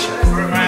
Congratulations.